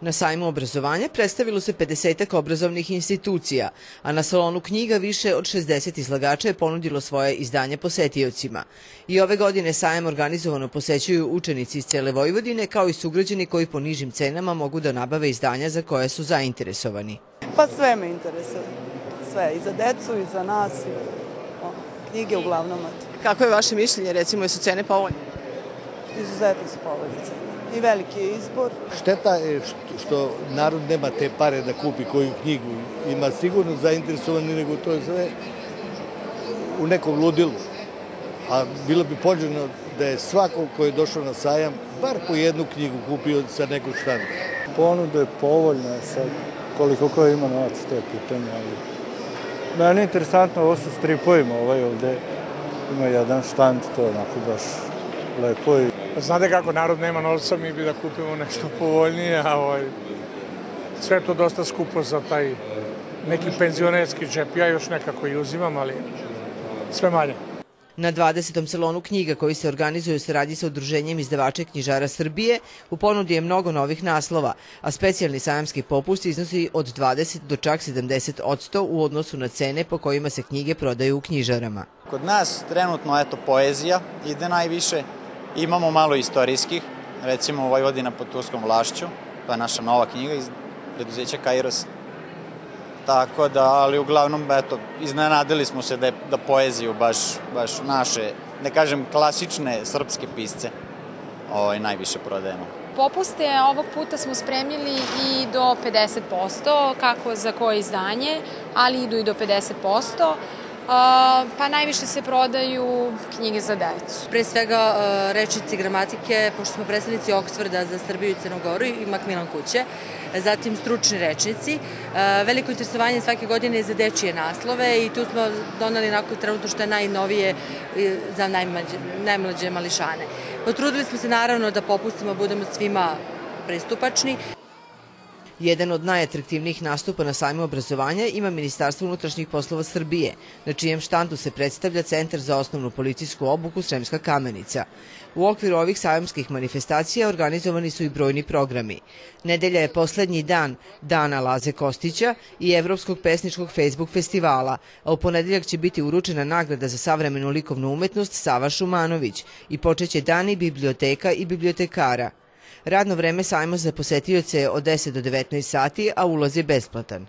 Na sajmu obrazovanja predstavilo se 50 obrazovnih institucija, a na salonu knjiga više od 60 izlagača je ponudilo svoje izdanje posetiocima. I ove godine sajem organizovano posećuju učenici iz cele Vojvodine kao i sugrađani koji po nižim cenama mogu da nabave izdanja za koje su zainteresovani. Pa sve me interesuje. Sve, i za decu, i za nas. I, o, knjige uglavnom. Kako je vaše mišljenje, recimo, su cene povoljne? Izuzetno su povoljne cene. I veliki je izbor. Šteta je što, što narod nema te pare da kupi koju knjigu. Ima sigurno zainteresovani, nego to je sve u nekom ludilu. A bilo bi pođeno da je svako ko je došao na sajam bar po jednu knjigu kupio sa nekog štanda. Ponuda je povoljna sad, koliko ko ima novac, to je pitanje, ali... Meni je interesantno ovo sa stripovima, ovaj ovde ima jedan štand, to je onako baš lepo i Znate kako, narod nema novca, mi bi da kupimo nešto povoljnije, a ovaj, sve to dosta skupo za taj neki penzionerski džep. Ja još nekako i uzimam, ali sve manje. Na 20. salonu knjiga koji se organizuje u saradnji sa Udruženjem izdavača i knjižara Srbije u ponudi je mnogo novih naslova, a specijalni sajamski popust iznosi od 20 do čak 70 odsto u odnosu na cene po kojima se knjige prodaju u knjižarama. Kod nas trenutno eto poezija ide najviše, imamo malo istorijskih, recimo Vojvodina pod turskom vlašću, to je naša nova knjiga iz preduzeća Kairos. Tako da, ali uglavnom, eto, iznenadili smo se da, da poeziju baš, baš naše, ne kažem klasične srpske pisce, ovaj, najviše prodajemo. Popuste ovog puta smo spremili i do 50%, kako za koje izdanje, ali idu i do 50%. Pa najviše se prodaju knjige za decu. Pre svega uh, rečici gramatike, pošto smo predstavnici Oksforda za Srbiju i Crnogoru i Makmilan kuće, zatim stručni rečnici. Uh, veliko interesovanje svake godine je za dečije naslove i tu smo donali onako trenutno što je najnovije za najmlađe mališane. Potrudili smo se naravno da popustimo, budemo svima pristupačni. Jedan od najatraktivnijih nastupa na sajmu obrazovanja ima Ministarstvo unutrašnjih poslova Srbije, na čijem štandu se predstavlja Centar za osnovnu policijsku obuku Sremska kamenica. U okviru ovih sajamskih manifestacija organizovani su i brojni programi. Nedelja je poslednji dan Dana Laze Kostića i Evropskog pesničkog Facebook festivala, a u ponedeljak će biti uručena nagrada za savremenu likovnu umetnost Sava Šumanović i počeće dani biblioteka i bibliotekara. Radno vreme sajma za posetioce je od 10 do 19 sati, a ulaz je besplatan.